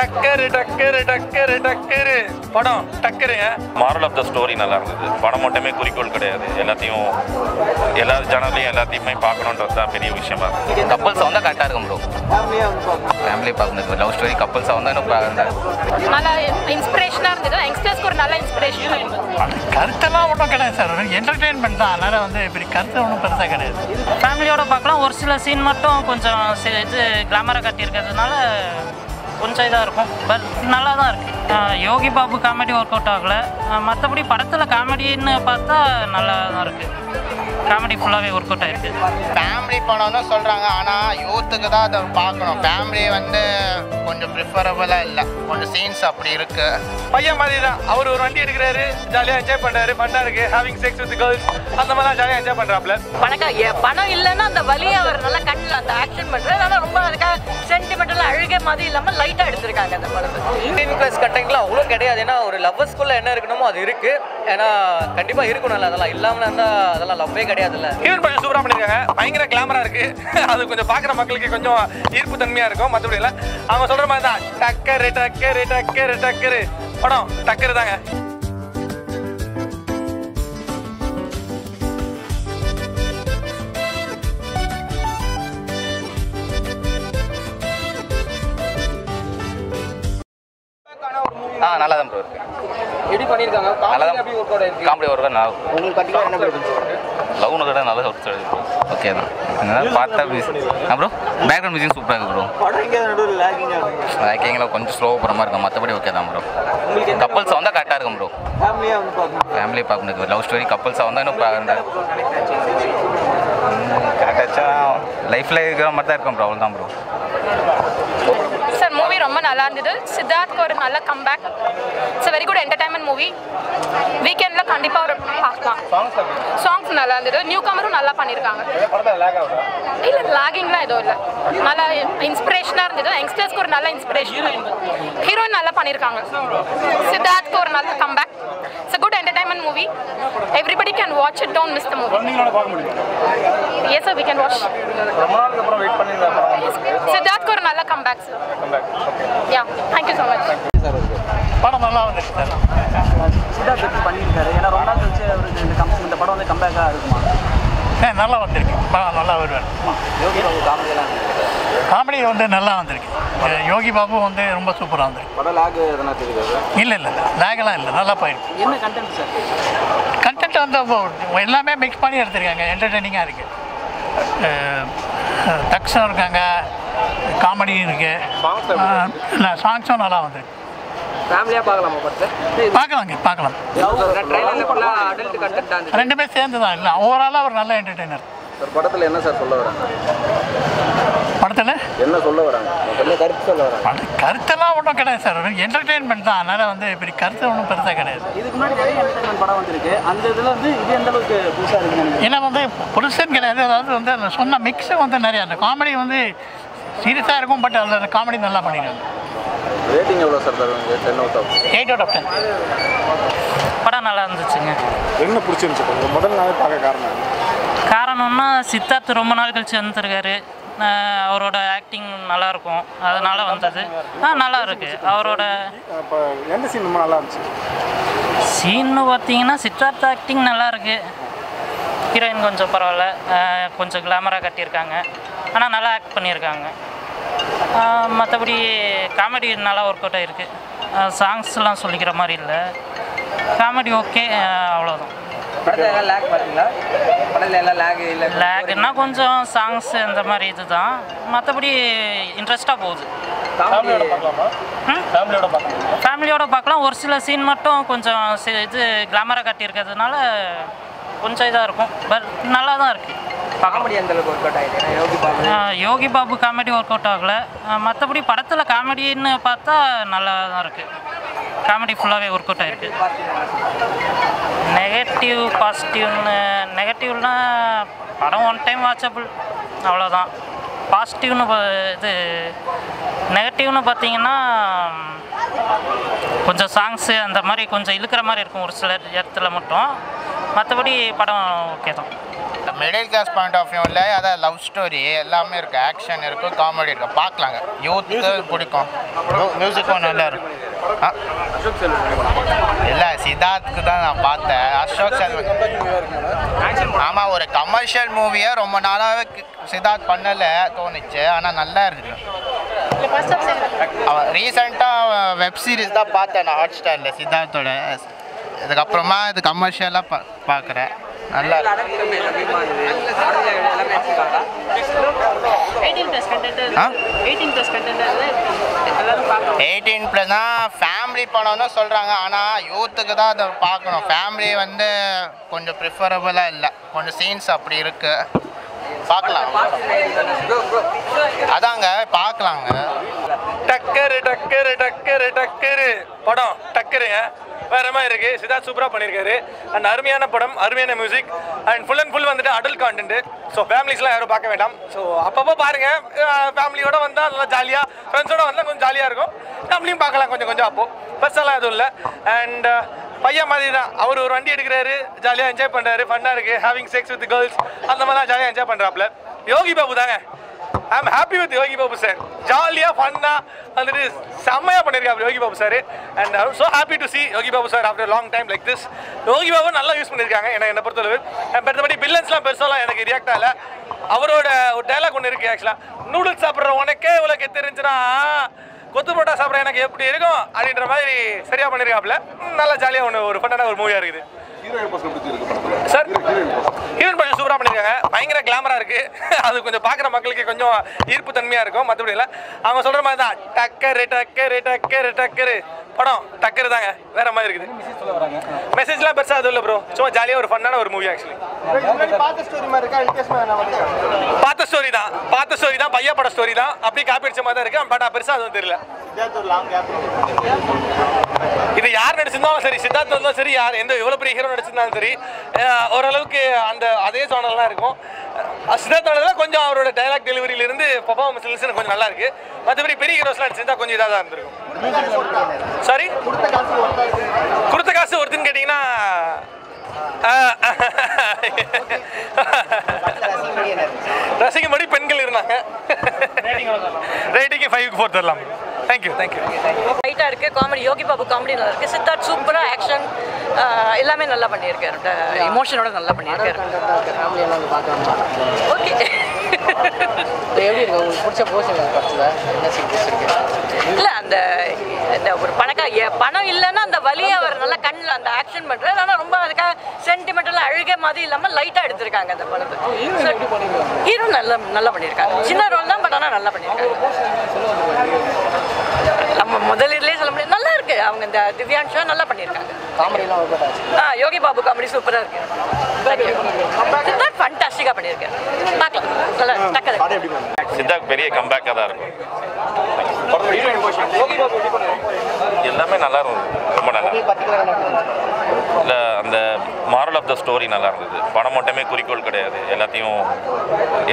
டக்கரு டக்கரு டக்கரு டக்கரு. படம் டக்கருங்க மாரல் ஆஃப் த ஸ்டோரி நல்லா இருந்தது. படம் மட்டுமே குறிக்கோள் கிடையாது. எல்லாத்தையும் எல்லா ஜனலையும் எல்லாத்தையுமே பார்க்கணுன்றது தான் பெரிய விஷயமா கப்பல்ஸ் வந்தால் கரெக்டாக இருக்கும் ப்ரோ ஃபேமிலி பார்க்கணும் லவ் ஸ்டோரி கப்பல்ஸாக வந்தால் இன்னும் நல்லா இன்ஸ்பிரேஷனாக இருந்தது. யங்ஸ்டர்ஸ்க்கு ஒரு நல்ல இன்ஸ்பிரேஷன் கருத்தெல்லாம் ஒன்றும் கிடையாது சார் என்டர்டெயின்மெண்ட் தான். அதனால் வந்து இப்படி கருத்து ஒன்றும் பெருசாக கிடையாது. ஃபேமிலியோட பார்க்கலாம். ஒரு சில சீன் மட்டும் கொஞ்சம் சி- இது கிளாமராக காட்டியிருக்கிறதுனால கொஞ்சம் இதாக இருக்கும். பட் நல்லா தான் இருக்குது Yogi Babu comedy work out ஆகலை மற்றபடி படத்தில் காமெடின்னு பார்த்தா நல்லா தான் இருக்குது காமெடி ஃபுல்லாகவே ஒர்க் அவுட் ஆயிருக்கு ஃபேமிலி படம்னு சொல்கிறாங்க ஆனால் யூத்துக்கு தான் அதை பார்க்கணும். ஃபேமிலி வந்து கொஞ்சம் ப்ரிஃபரபுளாக இல்லை. கொஞ்சம் சீன்ஸ் அப்படி இருக்குது பையன் மாதிரி தான் அவர் ஒரு வண்டி எடுக்கிறாரு ஜாலியாக என்ஜாய் பண்ணுறாரு ஃபன்னாக இருக்கு. ஹேவிங் செக்ஸ் வித் கேர்ள்ஸ் அந்த மாதிரிலாம் ஜாலியாக என்ஜாய் பண்ணுறாப்ல பணக்கா பணம் இல்லைன்னா அந்த வலியை அவர் நல்லா கண்ணில் அந்த ஆக்ஷன் பண்ணுறாரு அது இல்லாமல் லைட்டாக எடுத்திருக்காங்க அந்த படத்தை. இந்தியன் ப்ளஸ் கண்டென்ட்லாம் அவ்வளோ கிடையாது. ஏன்னா ஒரு லவ்வர்ஸ்குள்ளே என்ன இருக்கணுமோ அது இருக்குது ஏன்னா கண்டிப்பாக இருக்கணும்ல அதெல்லாம். இல்லாமல் இருந்தால் அதெல்லாம் லவ்வே கிடையாதுல்ல. ஹீரோயின் படம் சூப்பராக பண்ணியிருக்காங்க பயங்கர கிளாமராக இருக்கு. அது கொஞ்சம் பார்க்குற மக்களுக்கு கொஞ்சம் ஈர்ப்பு தன்மையாக இருக்கும். மற்றபடி இல்லை. அவங்க சொல்கிற மாதிரி தான் டக்கரு டக்கரு டக்கரு டக்கரு. படம் டக்கரு தாங்க பண்ணியிருக்காங்க. காமெடி எப்படி ஒர்க் அவுட் ஆயிருக்கு. காமெடி ஒர்க் நல்லா உங்களுக்கு பர்டிகுலர் என்ன பிடிச்சிருக்கு லவ்னு கூட நல்லா ஒர்க் ஓகே தான். என்ன பார்த்தா அப்புறம் பேக்ரவுண்ட் மியூசிக் சூப்பராக இருக்கு ப்ரோ கொஞ்சம் ஸ்லோ போகிற மாதிரி இருக்கும். மற்றபடி ஓகே தான் ப்ரோ கப்பல்ஸ் வந்தால் கரெக்டாக இருக்கும் ப்ரோ ஃபேமிலியாக வந்து பார்க்கணும். லவ் ஸ்டோரி கப்பல்ஸாக வந்தால் இன்னும் கரெக்டாச்சா லைஃப்பில் இருக்கிற மாதிரி தான் இருக்கும் ப்ரோ அவ்வளோதான் ப்ரோ ரொம்ப நல்லா இருந்தது. சித்தார்த்க்கு ஒரு நல்ல comeback it's very good entertainment movie வீக்கெண்டில் கண்டிப்பாக ஒரு பார்க்கலாம். சாங்ஸ் நல்லா இருந்தது. நியூ கமரும் நல்லா பண்ணியிருக்காங்க இல்லை லாகிங்லாம் எதுவும் இல்லை. நல்லா இன்ஸ்பிரேஷனாக இருந்தது. யங்ஸ்டர்ஸ்க்கு ஒரு நல்ல இன்ஸ்பிரேஷன் ஹீரோயின் நல்லா பண்ணியிருக்காங்க சித்தார்த்க்கு ஒரு நல்ல comeback it's good entertainment movie everybody can watch it don't miss the movie yes sir we can watch ரொம்ப நாளுக்கு அப்புறம் வெயிட் பண்ணியிருந்தேன் சித்தார்த்க்கு ஒரு நல்ல comeback sir yeah thank you so much படம் நல்லா வந்துருக்கு சார் சித்தார்த் எப்படி பண்ணியிருக்காரு. ஏன்னா ரொம்ப நாள் கழிச்சு அவருக்கு இந்த கம் இந்த படம் வந்து கம்பேக்காக இருக்குமா? ஏ நல்லா வந்திருக்கு. படம் நல்லா வருவேன் யோகி காமெடியெல்லாம் காமெடி வந்து நல்லா வந்திருக்கு. யோகி பாபு வந்து ரொம்ப சூப்பராக வந்திருக்கு. இல்லை இல்லை லேகெல்லாம் இல்லை. நல்லா போயிருக்கு. என்ன கண்டென்ட் சார் கண்டென்ட் வந்து எல்லாமே மிக்ஸ் பண்ணி எடுத்திருக்காங்க. என்டர்டெய்னிங்காக இருக்குது தக்ஸும் இருக்காங்க. காமெடியும் இருக்கு. இல்லை சாங்ஸும் நல்லா வந்திருக்கு. ஃபேமிலியாக பார்க்கலாமா படத்தை பார்க்கலாங்க பார்க்கலாம். ரெண்டுமே சேர்ந்து தான் இல்லை ஓவராலாக ஒரு நல்ல என்டர்டெய்னர் சார் படத்தில் என்ன சார் சொல்ல வராங்க? என்ன சொல்ல வராங்க? என்ன கருத்து சொல்ல வராங்க. கருத்தெல்லாம் ஒன்றும் கிடையாது சார். என்டர்டெயின்மெண்ட் தான். அதனால் வந்து இப்படி கருத்து ஒன்றும் பெருசாக கிடையாது. இதுக்கு முன்னாடி நிறைய என்டர்டைன்மெண்ட் படம் வந்திருக்கு. அந்த இதில் வந்து இது எந்த அளவுக்கு புதுசாக இருக்குன்னு ஏன்னா வந்து புருஷன் கிடையாது. அதாவது வந்து அந்த சொன்ன மிக்ஸு வந்து நிறையா. அந்த காமெடி வந்து சீரியஸாக இருக்கும் பட் அதில் அந்த காமெடி நல்லா பண்ணிடுறாங்க ரேட்டிங் எவ்வளோ சார் தருவீங்க? Ten out of eight out of ten படம் நல்லா இருந்துச்சுங்க. என்ன பிடிச்சிருந்துச்சு முதல் நாளே பார்க்க காரணம் காரணம்னா சித்தார்த் ரொம்ப நாள் கழிச்சு வந்திருக்காரு. அவரோட ஆக்டிங் நல்லா இருக்கும் அதனால வந்தது. ஆ நல்லா இருக்கு அவரோட எந்த சீன் நல்லா இருந்துச்சு? சீன்னு பார்த்தீங்கன்னா சித்தார்த் ஆக்டிங் நல்லா இருக்கு ஹீரோயின் கொஞ்சம் பரவாயில்ல. கொஞ்சம் கிளாமராக கட்டியிருக்காங்க. ஆனால் நல்லா ஆக்ட் பண்ணியிருக்காங்க. மற்றபடி காமெடி நல்லா ஒர்க் அவுட் ஆகிருக்கு சாங்ஸ்லாம் சொல்லிக்கிற மாதிரி இல்லை. காமெடி ஓகே அவ்வளோதான் படத்தில் எல்லாம் லேக் பார்த்தீங்களா படத்தில் எல்லாம் லேக் இல்லை? லேக்னா கொஞ்சம் சாங்ஸ் இந்த மாதிரி இதுதான். மற்றபடி இன்ட்ரெஸ்ட்டாக போகுது. ஃபேமிலியோட பார்க்கலாம்? ஒரு சில சீன் மட்டும் கொஞ்சம் சி- இது கிளாமராக காட்டியிருக்கிறதுனால கொஞ்சம் இதாக இருக்கும். பட் நல்லா தான் இருக்குது காமெடி அந்த அளவுக்கு ஒர்க் அவுட் ஆகிடுது ஏன்னா Yogi Babu. Yogi Babu comedy work out ஆகலை மற்றபடி படத்தில் காமெடின்னு பார்த்தா நல்லா தான் இருக்குது காமெடி ஃபுல்லாகவே ஒர்க் அவுட் ஆகிருக்கு நெகட்டிவ் பாசிட்டிவ்னு நெகட்டிவ்னா படம் ஒன் டைம் வாட்சபிள் அவ்வளோதான் பாசிட்டிவ்னு பா- இது நெகட்டிவ்னு பார்த்தீங்கன்னா கொஞ்சம் சாங்ஸு அந்த மாதிரி கொஞ்சம் இழுக்கிற மாதிரி இருக்கும் ஒரு சில இடத்துல மட்டும். மற்றபடி படம் ஓகே தான். மிடில் கிளாஸ் பாயிண்ட் ஆஃப் வியூவில் அதான் லவ் ஸ்டோரி எல்லாமே இருக்குது ஆக்ஷன் இருக்கும் காமெடி இருக்கும் பார்க்கலாங்க. யூத்துக்கு பிடிக்கும். மியூசிக்கும் நல்லா இருக்கும். இல்லை சித்தார்த்துக்கு தான் நான் பார்த்தேன். அசோக் செல்வன் ஆமாம் ஒரு கமர்ஷியல் மூவியை ரொம்ப நாளாகவே சித்தார்த் பண்ணலை தோணுச்சு. ஆனால் நல்லா இருக்குது அவன் ரீசெண்டாக வெப் சீரிஸ் தான் பார்த்தேன் நான் ஹாட் ஸ்டாரில் சித்தார்த்தோட. இதுக்கப்புறமா இது கமர்ஷியலாக பா பார்க்குறேன். நல்லா ஆ? எயிட்டீன் ப்ளஸ்னா ஃபேமிலி படம்னு சொல்கிறாங்க ஆனால் யூத்துக்கு தான் அதை பார்க்கணும். ஃபேமிலி வந்து கொஞ்சம் ப்ரிஃபரபுளாக இல்லை. கொஞ்சம் சீன்ஸ் அப்படி இருக்குது பார்க்கலாம். அதாங்க பார்க்கலாங்க. டக்கரு டக்கரு டக்கரு டக்கரு. படம் டக்கருங்க. வேற மாதிரி இருக்கு. சித்தார்த் சூப்பராக பண்ணியிருக்காரு அண்ட் அருமையான படம் அருமையான music and full and full வந்துட்டு அடல்ட் கான்டென்ட் ஸோ ஃபேமிலிஸ்லாம் யாரும் பார்க்க வேண்டாம். ஸோ அப்பப்போ பாருங்க. ஃபேமிலியோட வந்தால் நல்லா ஜாலியாக ஃப்ரெண்ட்ஸோட வந்தால் கொஞ்சம் ஜாலியாக இருக்கும். ஃபேமிலியும் பார்க்கலாம் கொஞ்சம் கொஞ்சம் அப்போ. பெருசாலாம் எதுவும் இல்லை. அண்ட் பையன் மாதிரி தான். அவர் ஒரு வண்டி எடுக்கிறாரு. ஜாலியாக என்ஜாய் பண்ணுறாரு ஃபன்னாக இருக்குது ஹேவிங் செக்ஸ் வித் கேர்ள்ஸ் அந்த மாதிரிலாம் ஜாலியாக என்ஜாய் பண்ணுறாப்புல யோகி பாபு தாங்க. I am happy with Yogi Babu sir ஜாலியாக ஃபன்னாக வந்துட்டு செம்மையாக பண்ணியிருக்காரு Yogi Babu sir and so happy to see Yogi Babu sir after long time like this Yogi Babu நல்லா யூஸ் பண்ணியிருக்காங்க என்ன என்னை பொறுத்தளவு. மற்றபடி வில்லன்ஸ்லாம் பெருசாலாம் எனக்கு ரியாக்ட் ஆகல. அவரோட ஒரு டைலாக் ஒன்று இருக்குது ஆக்சுவலாக நூடுல்ஸ் சாப்பிட்ற உனக்கே கெத்து இருந்துச்சுன்னா கொத்து பரோட்டா சாப்பிட்ற எனக்கு எப்படி இருக்கும் அப்படின்ற மாதிரி சரியாக பண்ணியிருக்காப்புல நல்லா ஜாலியாக ஒன்று ஒரு ஃபன்னான ஒரு மூவியாக இருக்குது. சார் இவன் கொஞ்சம் சூப்பராக பண்ணியிருக்காங்க பயங்கர கிளாமராக இருக்குது அது கொஞ்சம் பார்க்குற மக்களுக்கு கொஞ்சம் ஈர்ப்பு தன்மையாக இருக்கும். மற்றபடி இல்லை. அவங்க சொல்கிற மாதிரி தான் டக்கரு டக்கரு டக்கரு டக்கரு. படம் டக்கரு தாங்க வேற மாதிரி இருக்குது. மெசேஜ்லாம் பெருசாக அது இல்லை ப்ரோ சும்மா ஜாலியாக ஒரு ஃபன்னான ஒரு மூவி ஆக்சுவலி பார்த்த ஸ்டோரி தான். பார்த்த ஸ்டோரி தான் பையா பட ஸ்டோரி தான். அப்படியே காப்பி அடிச்ச மாதிரி தான் இருக்கு. பட் பெருசாக அதுவும் தெரியல. இது யார் நடிச்சிருந்தாலும் சரி சித்தார்த் இருந்தாலும் சரி யார் எந்த எவ்வளோ பெரிய ஹீரோ நடிச்சிருந்தாலும் சரி ஓரளவுக்கு அந்த அதே தான் இருக்கும். சித்தார்த்தோட கொஞ்சம் அவரோட டைலாக் டெலிவரியிலிருந்து பர்ஃபார்மன்ஸ் கொஞ்சம் நல்லா இருக்கு மற்றபடி பெரிய ஹீரோஸ்லாம் நடிச்சிருந்தா கொஞ்சம் இதாக தான் இருந்திருக்கும். சாரி கொடுத்த காசு ஒருத்தன்னு கேட்டிங்கன்னா ரசிக்கும்படி பெண்கள் இருந்தாங்க. ரேட்டிங்கு ஃபைவ்க்கு ஃபோர் தரலாம் தேங்க்யூ தேங்க்யூ லைட்டாக இருக்குது காமெடி யோகி பாபு காமெடி நல்லா இருக்குது சித்தார்த் சூப்பராக ஆக்ஷன் எல்லாமே நல்லா பண்ணியிருக்காரு. இமோஷனோட நல்லா பண்ணியிருக்காரு. ஓகே எப்படி இருக்கு? உங்களுக்கு பிடிச்ச படத்தில்? பிடிச்சிருக்கு இல்லை அந்த இந்த ஒரு பணக்கா பணம் இல்லைன்னா அந்த வலியை அவர் நல்லா கண்ணில் அந்த ஆக்ஷன் பண்ணுறாரு ஆனால் ரொம்ப அதுக்காக சென்டிமெண்டலாக அழுகை மாதிரி இல்லாமல் லைட்டாக எடுத்திருக்காங்க அந்த படத்தை. ஹீரோ நல்லா நல்லா பண்ணியிருக்காங்க சின்ன ரோல் தான் பட் ஆனால் நல்லா பண்ணியிருக்காங்க முதலிலே சொல்ல முடியாது. நல்லா இருக்கு. அவங்க இந்த திவ்யான்ஷா நல்லா பண்ணியிருக்காங்க. காமெடிலாம் ஆச்சு ஆ யோகி பாபு காமெடி சூப்பராக இருக்கு. ஃபண்டாஸ்டிக்காக பண்ணியிருக்கேன் பார்க்கலாம். நல்லா பெரிய கம்பேக்காக தான் இருக்கும். எல்லாமே நல்லா இருந்தது ரொம்ப நல்லா. இல்லை அந்த மாரல் ஆஃப் த ஸ்டோரி நல்லா இருந்தது படம் மட்டுமே குறிக்கோள் கிடையாது. எல்லாத்தையும்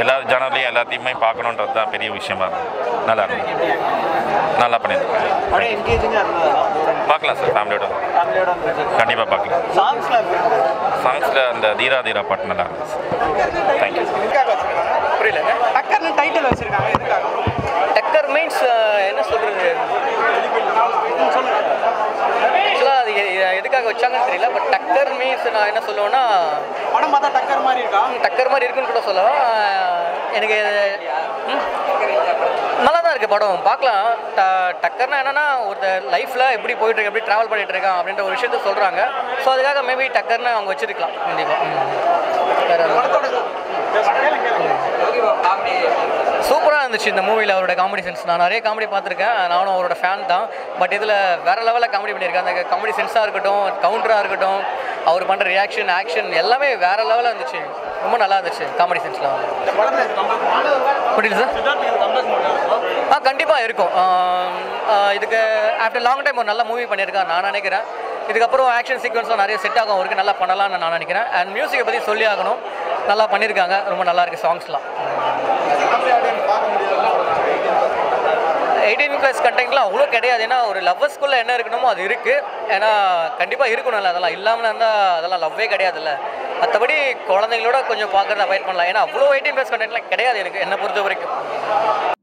எல்லா ஜனலையும் எல்லாத்தையுமே பார்க்கணுன்றது தான் பெரிய விஷயமா இருந்தது. நல்லா இருந்தது நல்லா இருந்ததா? பார்க்கலாம் சார் ஃபேமிலியோட கண்டிப்பாக பார்க்கலாம். சாங்ஸில் அந்த தீரா தீரா பாட்டு நல்லா இருந்துச்சு. தேங்க்யூ புரியல. டக்கர்னு டைட்டில் வச்சிருக்காங்க. எதுக்காக? டக்கர் மீன்ஸ் என்ன சொல்கிறது ஆக்சுவலாக அது எதுக்காக வச்சாங்கன்னு தெரியல பட் டக்கர் மீன்ஸ் நான் என்ன சொல்லுவேன்னா படம் பார்த்தா டக்கர் மாதிரி இருக்கா? டக்கர் மாதிரி இருக்குன்னு கூட சொல்லலாம். எனக்கு இருக்குது படம். பார்க்கலாம். ட டக்கர்னா என்னன்னா ஒரு லைஃப்பில் எப்படி போயிட்டு இருக்கு எப்படி ட்ராவல் பண்ணிட்டு இருக்கான் அப்படின்ற ஒரு விஷயத்த சொல்கிறாங்க ஸோ அதுக்காக மேபி டக்கர்னு அவங்க வச்சிருக்கலாம். கண்டிப்பாக சூப்பராக இருந்துச்சு இந்த மூவியில் அவரோட காமெடி சென்ஸ் நான் நிறைய காமெடி பார்த்துருக்கேன். நானும் அவரோட ஃபேன் தான். பட் இதில் வேற லெவலில் காமெடி பண்ணியிருக்கேன். அந்த காமெடி சென்ஸாக இருக்கட்டும் கவுண்டராக இருக்கட்டும் அவர் பண்ணுற ரியாக்ஷன் ஆக்ஷன் எல்லாமே வேற லெவலில் இருந்துச்சு. ரொம்ப நல்லா இருந்துச்சு காமெடி சென்ஸ்லாம் சார் ஆ கண்டிப்பாக இருக்கும். இதுக்கு ஆஃப்டர் லாங் டைம் ஒரு நல்ல மூவி பண்ணியிருக்காரு நான் நினைக்கிறேன். இதுக்கப்புறம் ஆக்ஷன் சீக்வன்ஸ்லாம் நிறைய செட் ஆகும் அவருக்கு நல்லா பண்ணலாம்னு நான் நினைக்கிறேன். அண்ட் மியூசிக்கை பற்றி சொல்லி ஆகணும். நல்லா பண்ணியிருக்காங்க. ரொம்ப நல்லா இருக்குது சாங்ஸ்லாம் எயிட்டீன் ப்ளஸ் கண்டென்ட்லாம் அவ்வளோ கிடையாது. ஏன்னா ஒரு லவ்வர்ஸ்குள்ளே என்ன இருக்கணுமோ அது இருக்குது ஏன்னா கண்டிப்பாக இருக்கணும்ல அதெல்லாம் இல்லாமல் இருந்தால் அதெல்லாம் லவ்வே கிடையாதுல்ல. மற்றபடி குழந்தைங்களோட கொஞ்சம் பார்க்குறத அவாய்ட் பண்ணலாம். ஏன்னா அவ்வளோ எயிட்டீன் ப்ளஸ் கண்டென்ட்லாம் கிடையாது எனக்கு என்னை பொறுத்த வரைக்கும்